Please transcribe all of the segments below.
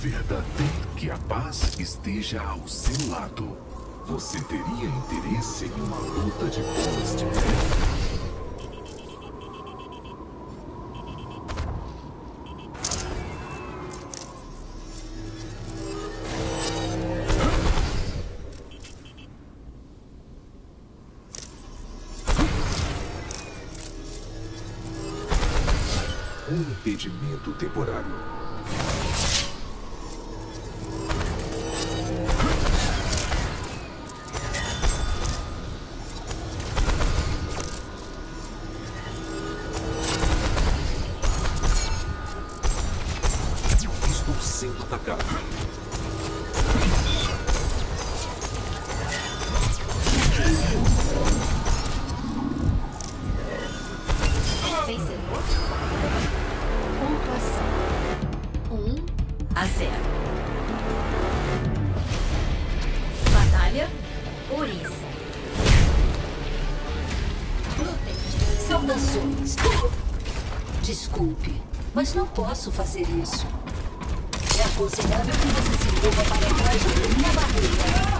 verdadeiro que a paz esteja ao seu lado, você teria interesse em uma luta de bolas de? Um impedimento temporário. Saudações. Desculpe, mas não posso fazer isso. É aconselhável que você se mova para trás da minha barreira.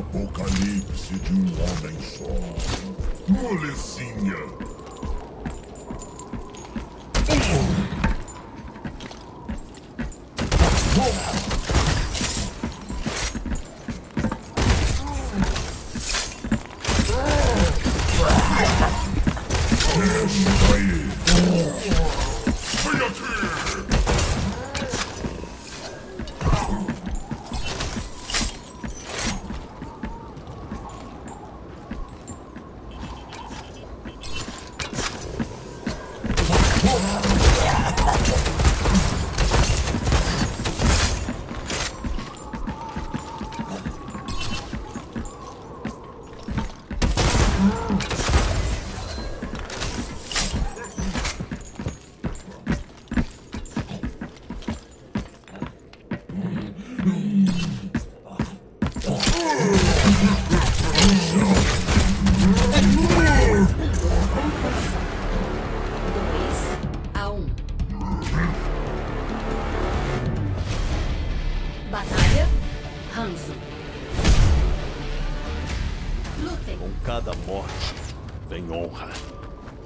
Apocalipse de um homem só. Molecinha. Aí.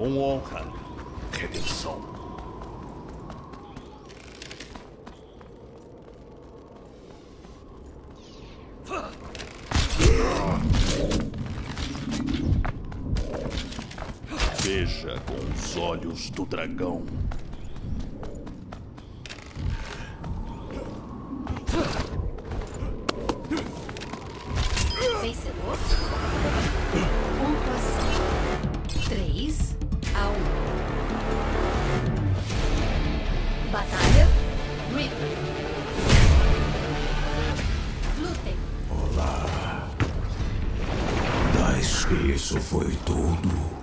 Com honra, redenção. Veja com os olhos do dragão. Isso foi tudo.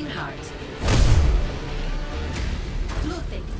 Reinhardt. Lutem.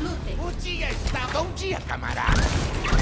Lutem. O dia está bom dia, camarada.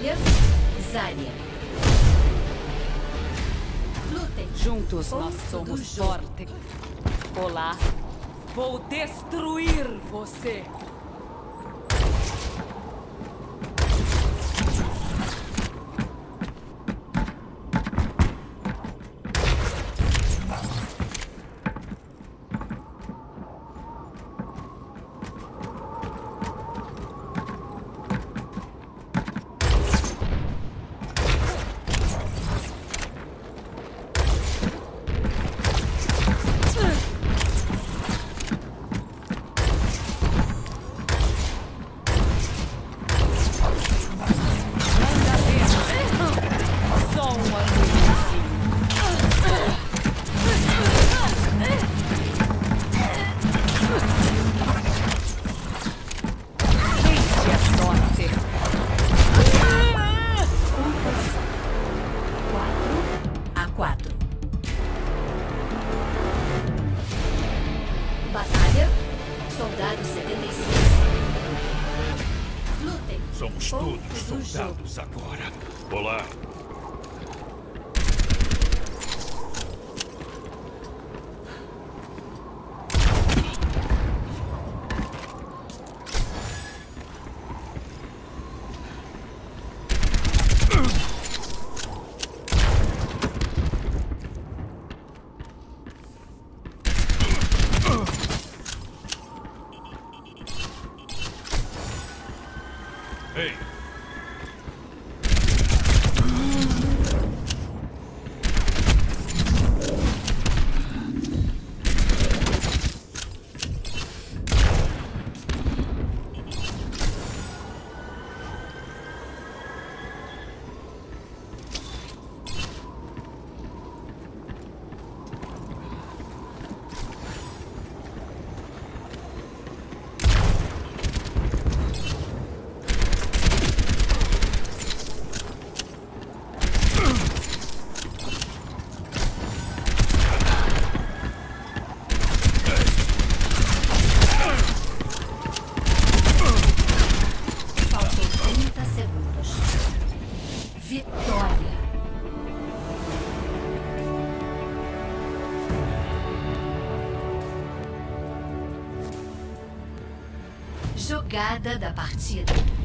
Batalha Lutem. Juntos nós somos sorte. Olá. Vou destruir você. Todos soldados agora. Olá, Hey, jogada da partida.